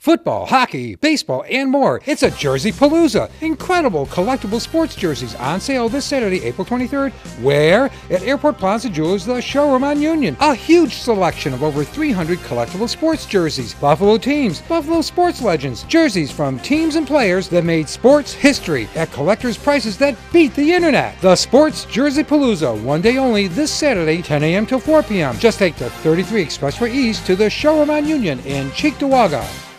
Football, hockey, baseball, and more. It's a Jersey Palooza. Incredible collectible sports jerseys on sale this Saturday, April 23rd. Where? At Airport Plaza Jewelers, the showroom on Union. A huge selection of over 300 collectible sports jerseys, Buffalo teams, Buffalo sports legends, jerseys from teams and players that made sports history at collectors' prices that beat the internet. The Sports Jersey Palooza, one day only this Saturday, 10 a.m. to 4 p.m. Just take the 33 Expressway East to the showroom on Union in Cheektowaga.